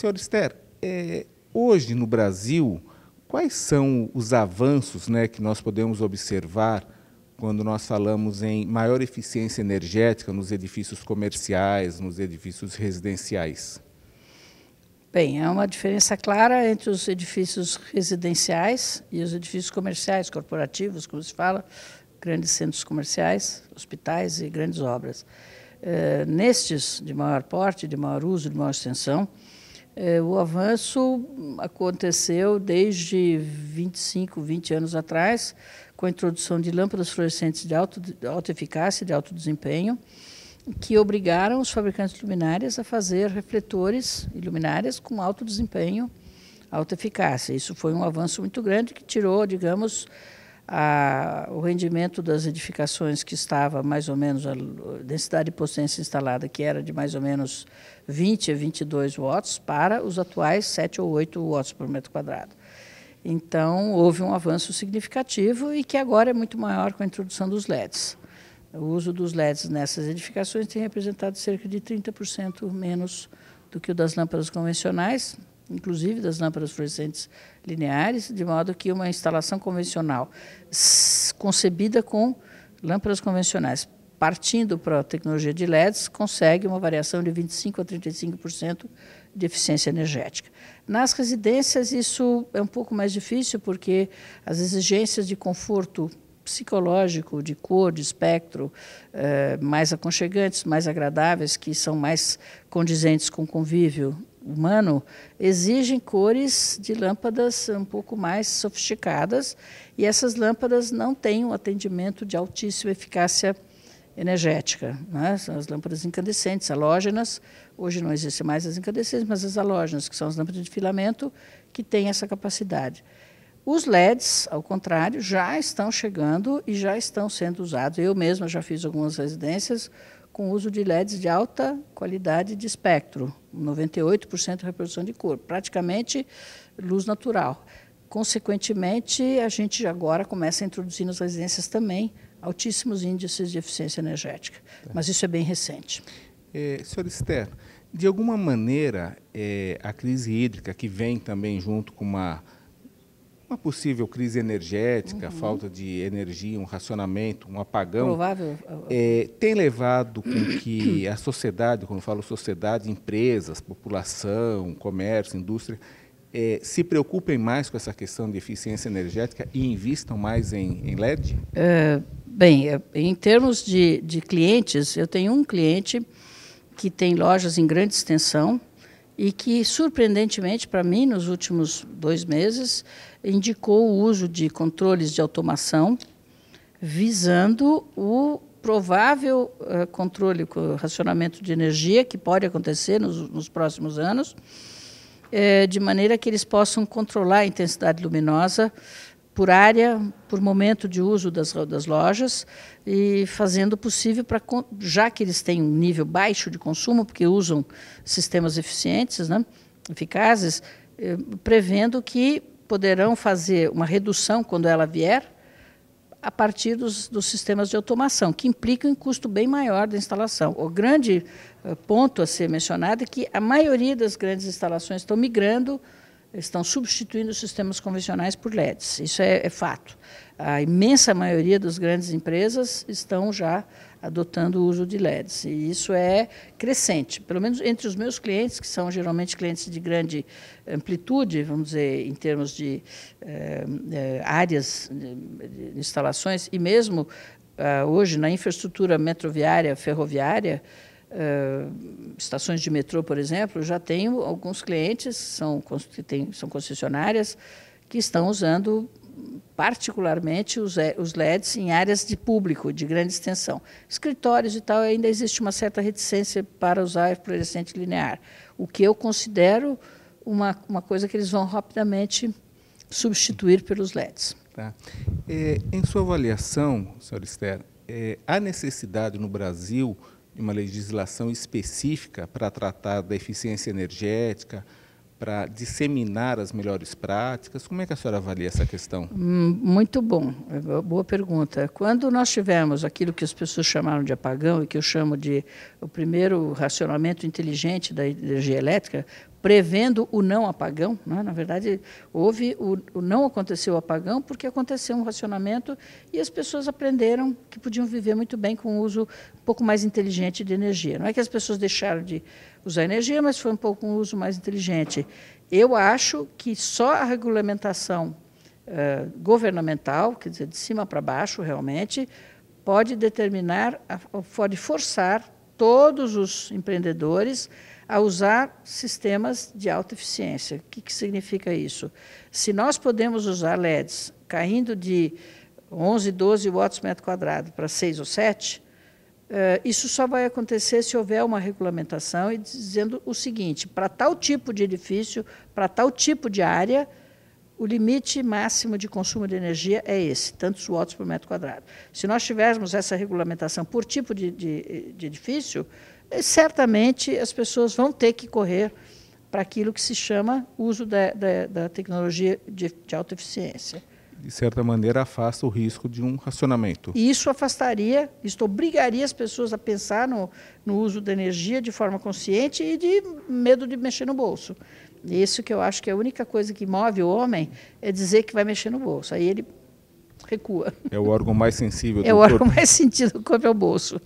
senhora Esther, é, hoje no Brasil, quais são os avanços né, que nós podemos observar quando nós falamos em maior eficiência energética nos edifícios comerciais, nos edifícios residenciais? Bem, há uma diferença clara entre os edifícios residenciais e os edifícios comerciais, corporativos, como se fala, grandes centros comerciais, hospitais e grandes obras. Eh, nestes de maior porte, de maior uso, de maior extensão, o avanço aconteceu desde 25, 20 anos atrás, com a introdução de lâmpadas fluorescentes de, alto, de alta eficácia de alto desempenho, que obrigaram os fabricantes de luminárias a fazer refletores e luminárias com alto desempenho, alta eficácia. Isso foi um avanço muito grande que tirou, digamos, a, o rendimento das edificações que estava mais ou menos, a densidade de potência instalada, que era de mais ou menos 20 a 22 watts, para os atuais 7 ou 8 watts por metro quadrado. Então, houve um avanço significativo e que agora é muito maior com a introdução dos LEDs. O uso dos LEDs nessas edificações tem representado cerca de 30% menos do que o das lâmpadas convencionais, inclusive das lâmpadas fluorescentes lineares, de modo que uma instalação convencional concebida com lâmpadas convencionais, partindo para a tecnologia de LEDs, consegue uma variação de 25% a 35% de eficiência energética. Nas residências, isso é um pouco mais difícil, porque as exigências de conforto psicológico, de cor, de espectro, eh, mais aconchegantes, mais agradáveis, que são mais condizentes com o convívio humano, exigem cores de lâmpadas um pouco mais sofisticadas, e essas lâmpadas não têm um atendimento de altíssima eficácia energética. Né? São as lâmpadas incandescentes, halógenas. Hoje não existem mais as incandescentes, mas as halógenas, que são as lâmpadas de filamento, que têm essa capacidade. Os LEDs, ao contrário, já estão chegando e já estão sendo usados. Eu mesma já fiz algumas residências com uso de LEDs de alta qualidade de espectro, 98% de reprodução de cor, praticamente luz natural. Consequentemente, a gente agora começa a introduzir nas residências também altíssimos índices de eficiência energética. Tá. Mas isso é bem recente. É, senhor Esther, de alguma maneira, é, a crise hídrica, que vem também junto com uma, uma possível crise energética, uhum. falta de energia, um racionamento, um apagão, Provável. É, tem levado com que a sociedade, quando falo sociedade, empresas, população, comércio, indústria, é, se preocupem mais com essa questão de eficiência energética e invistam mais em, em LED? É, Bem, é, em termos de, de clientes, eu tenho um cliente que tem lojas em grande extensão e que, surpreendentemente para mim, nos últimos dois meses, indicou o uso de controles de automação visando o provável uh, controle, racionamento de energia que pode acontecer nos, nos próximos anos, eh, de maneira que eles possam controlar a intensidade luminosa por área, por momento de uso das, das lojas e fazendo o possível para, já que eles têm um nível baixo de consumo, porque usam sistemas eficientes, né, eficazes, eh, prevendo que poderão fazer uma redução quando ela vier a partir dos, dos sistemas de automação, que implicam em custo bem maior da instalação. O grande eh, ponto a ser mencionado é que a maioria das grandes instalações estão migrando estão substituindo os sistemas convencionais por LEDs. Isso é, é, fato. A imensa maioria das grandes empresas estão já adotando o uso de LEDs. E isso é crescente. Pelo menos entre os meus clientes, que são geralmente clientes de grande amplitude, vamos dizer, em termos de eh, eh, áreas de instalações, e mesmo ah, hoje na infraestrutura metroviária, ferroviária, Uh, estações de metrô, por exemplo, já tenho alguns clientes são, tem, são concessionárias que estão usando particularmente os, os LEDs em áreas de público, de grande extensão. Escritórios e tal, ainda existe uma certa reticência para usar fluorescente linear, o que eu considero uma, uma coisa que eles vão rapidamente substituir pelos LEDs. Tá. É, em sua avaliação, senhora Esther, é, há necessidade no Brasil uma legislação específica para tratar da eficiência energética, para disseminar as melhores práticas? Como é que a senhora avalia essa questão? Hum, muito bom, é boa pergunta. Quando nós tivemos aquilo que as pessoas chamaram de apagão e que eu chamo de o primeiro racionamento inteligente da energia elétrica, prevendo o não apagão. Né? Na verdade, houve o, o, não aconteceu o apagão porque aconteceu um racionamento e as pessoas aprenderam que podiam viver muito bem com o uso um pouco mais inteligente de energia. Não é que as pessoas deixaram de usar energia, mas foi um pouco um uso mais inteligente. Eu acho que só a regulamentação eh, governamental, quer dizer, de cima para baixo, realmente, pode determinar, pode forçar todos os empreendedores a usar sistemas de alta eficiência. O que, que significa isso? Se nós podemos usar LEDs caindo de 11, 12 watts metro quadrado para 6 ou 7, Uh, isso só vai acontecer se houver uma regulamentação e dizendo o seguinte: para tal tipo de edifício, para tal tipo de área, o limite máximo de consumo de energia é esse, tantos watts por metro quadrado. Se nós tivermos essa regulamentação por tipo de, de, de edifício, eh, certamente as pessoas vão ter que correr para aquilo que se chama uso da, da, da tecnologia de, de alta eficiência de certa maneira, afasta o risco de um racionamento. E isso afastaria, isso obrigaria as pessoas a pensar no, no uso da energia de forma consciente e de medo de mexer no bolso. Isso que eu acho que é a única coisa que move o homem é dizer que vai mexer no bolso. Aí ele recua. É o órgão mais sensível do É o órgão mais sensível do corpo é o bolso.